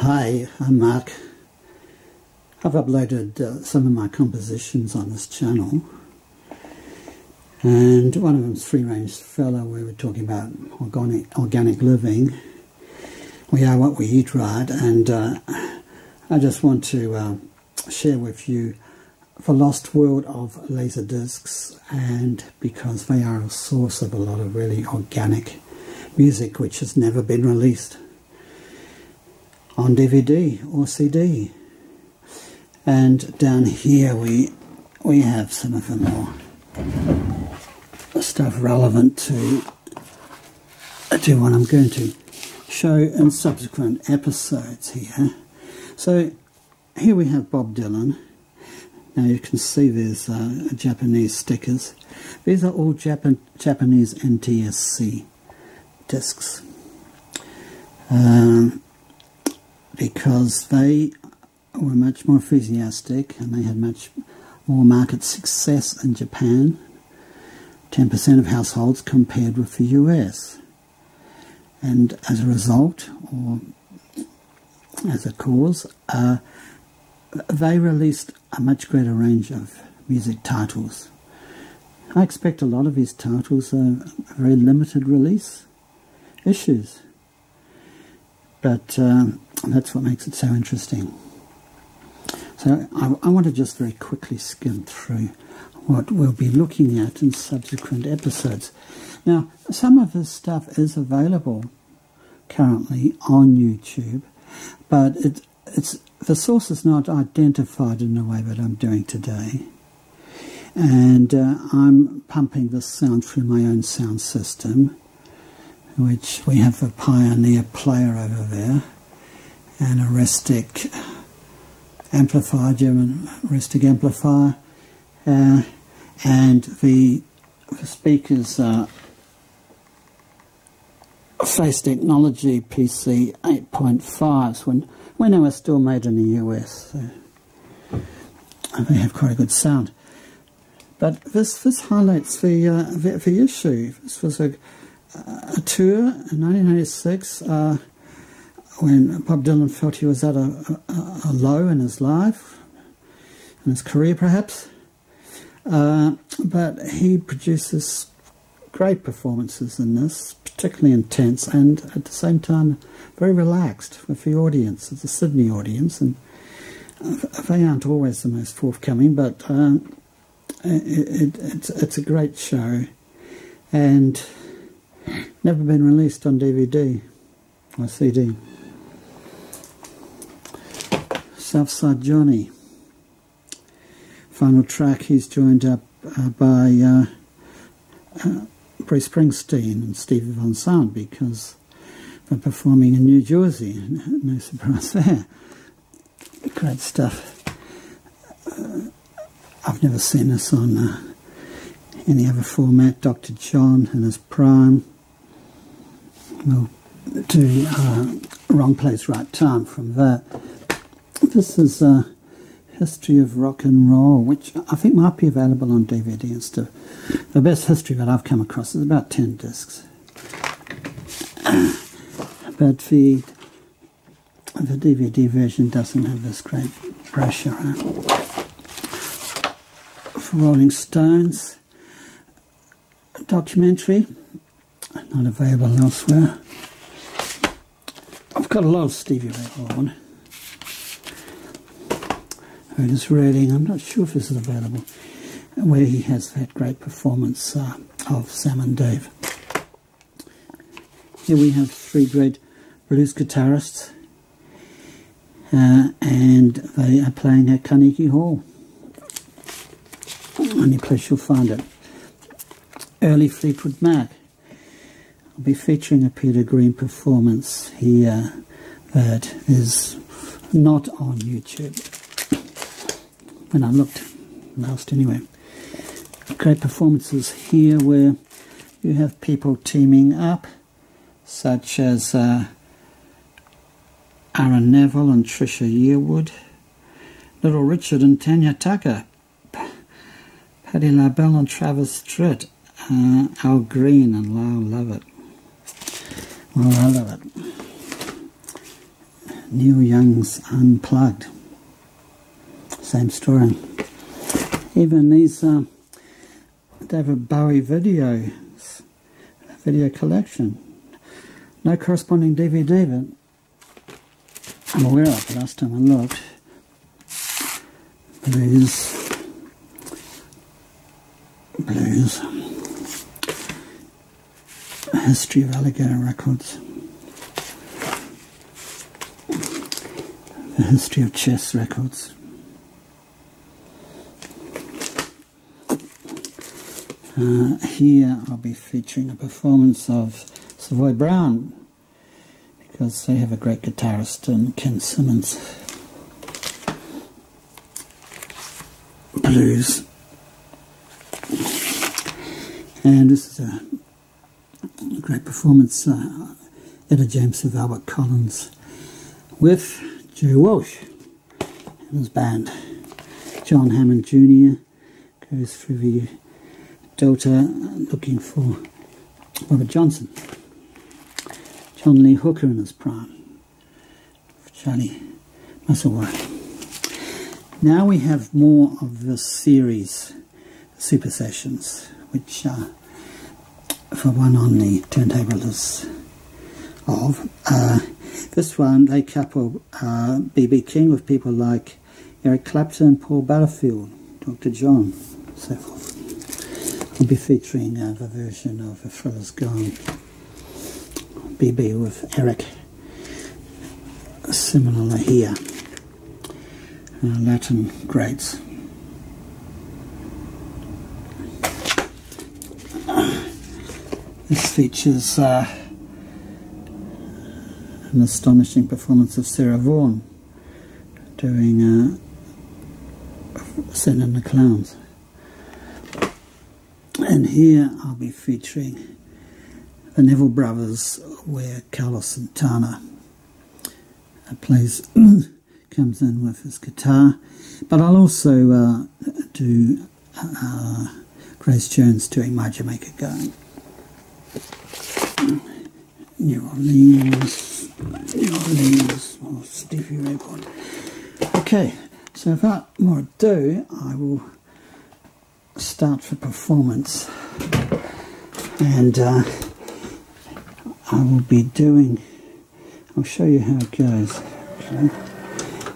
Hi, I'm Mark. I've uploaded uh, some of my compositions on this channel, and one of them's Free Range Fellow where we're talking about organic, organic living. We are what we eat, right? And uh, I just want to uh, share with you the lost world of laser discs, and because they are a source of a lot of really organic music which has never been released on DVD or CD. And down here we we have some of the more stuff relevant to to what I'm going to show in subsequent episodes here. So here we have Bob Dylan. Now you can see there's uh, Japanese stickers. These are all Japan Japanese NTSC discs. Um, because they were much more enthusiastic and they had much more market success in Japan, 10% of households compared with the US. And as a result, or as a cause, uh, they released a much greater range of music titles. I expect a lot of these titles are very limited release issues. But um, that's what makes it so interesting. So I, I want to just very quickly skim through what we'll be looking at in subsequent episodes. Now, some of this stuff is available currently on YouTube, but it, it's the source is not identified in the way that I'm doing today. And uh, I'm pumping this sound through my own sound system which we have a Pioneer player over there and a Restic amplifier, German Restic amplifier, uh, and the, the speakers are Phase Technology PC 8.5s when, when they were still made in the US. So they have quite a good sound. But this, this highlights the, uh, the, the issue. This was a a tour in 1986 uh, when Bob Dylan felt he was at a, a, a, low in his life, in his career perhaps. Uh, but he produces great performances in this, particularly intense and at the same time very relaxed with the audience, the Sydney audience. And they aren't always the most forthcoming, but uh, it, it, it's, it's a great show. And Never been released on DVD or CD. Southside Johnny. Final track, he's joined up uh, by uh, uh, Bruce Springsteen and Stevie Van Zandt because they're performing in New Jersey. No surprise there. Great stuff. Uh, I've never seen this on uh, any other format. Dr. John in his prime we'll do uh, Wrong Place, Right Time from that. This is a history of rock and roll, which I think might be available on DVD and stuff. The best history that I've come across is about 10 discs. but the, the DVD version doesn't have this great brochure. For Rolling Stones documentary not available elsewhere. I've got a lot of Stevie Ray Vaughan. Otis Redding, I'm not sure if this is available, where he has that great performance uh, of Sam and Dave. Here we have three great blues guitarists, uh, and they are playing at Carnegie Hall. Only place you'll find it. Early Fleetwood Mac. I'll be featuring a Peter Green performance here that is not on YouTube. When I looked last anyway. Great performances here where you have people teaming up, such as uh, Aaron Neville and Trisha Yearwood, Little Richard and Tanya Tucker, Patti LaBelle and Travis Tritt, uh, Al Green and Lyle Lovett. Well, I love it. Neil Young's Unplugged. Same story. Even these uh, David Bowie videos, video collection. No corresponding DVD, but I'm aware of it last time I looked. Blues. Blues. History of Alligator Records. The history of chess records. Uh, here I'll be featuring a performance of Savoy Brown because they have a great guitarist in Kim Simmonds. Blues. And this is a great performance, uh, James of Albert Collins with Joe Walsh and his band. John Hammond Jr. goes through the Delta looking for Robert Johnson. John Lee Hooker in his prime. Charlie Musselwhite. Now we have more of this series, Super Sessions, which uh, for one on the turntable is of. Uh, this one, they couple B.B. Uh, King with people like Eric Clapton, Paul Butterfield, Dr. John, so forth. We'll be featuring uh, the version of The Thrill Is Gone. BB with Eric. Similarly here. Uh, Latin greats. This features uh, an astonishing performance of Sarah Vaughan doing uh, Send in the Clowns. And here I'll be featuring the Neville Brothers, where Carlos Santana plays, comes in with his guitar. But I'll also uh, do uh, Grace Jones doing My Jamaican Guy. New Orleans, New Orleans, or Stevie Ray. Okay, so without more ado, I will start for performance. And uh, I will be doing I'll show you how it goes. Okay.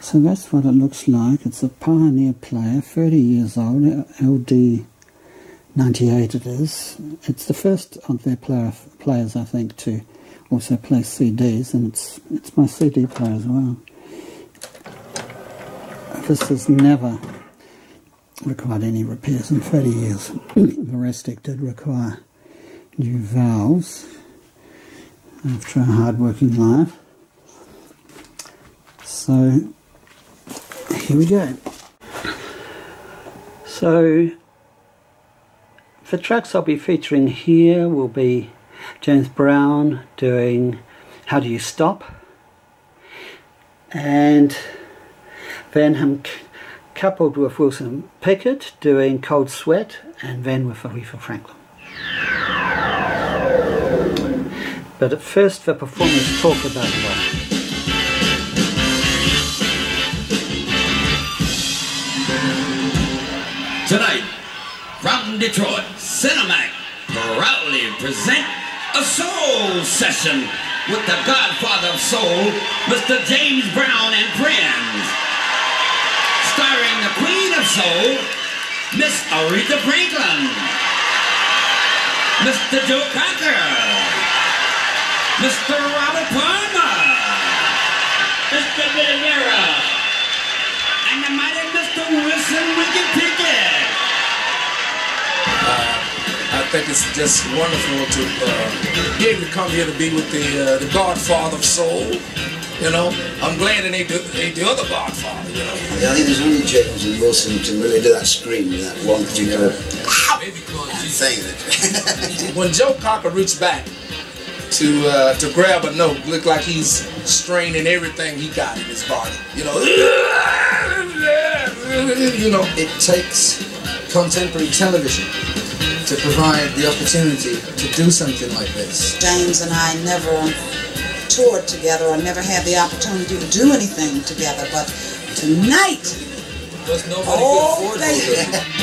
so that's what it looks like. It's a Pioneer player 30 years old LD 98 it is. It's the first of their player, players I think to also play CDs and it's it's my CD player as well. This is never required any repairs in 30 years. the Restic did require new valves after a hard-working life. So here we go. So the tracks I'll be featuring here will be James Brown doing How Do You Stop and Van Ham coupled with Wilson Pickett doing Cold Sweat and then with Aretha Franklin. But at first the performers talk about love. Tonight, from Detroit, Cinemax proudly present a soul session with the godfather of soul, Mr. James Brown and friends Soul, Miss Aretha Franklin, Mr. Joe Cocker, Mr. Robert Palmer, Mr. Billy Vera, and the mighty Mr. Wilson Wicked Pickett. Uh, I think it's just wonderful to uh, be able to come here to be with the uh, the Godfather of Soul. You know, I'm glad it ain't the, ain't the other Godfather, you know. Yeah, I think there's only James and Wilson to really do that scream with that one particular thing. That when Joe Cocker reached back to uh, to grab a note, looked like he's straining everything he got in his body. You know, you know. It takes contemporary television to provide the opportunity to do something like this. James and I never toured together or never had the opportunity to do anything together. But tonight, nobody oh baby.